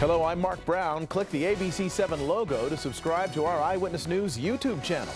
Hello, I'm Mark Brown. Click the ABC7 logo to subscribe to our Eyewitness News YouTube channel.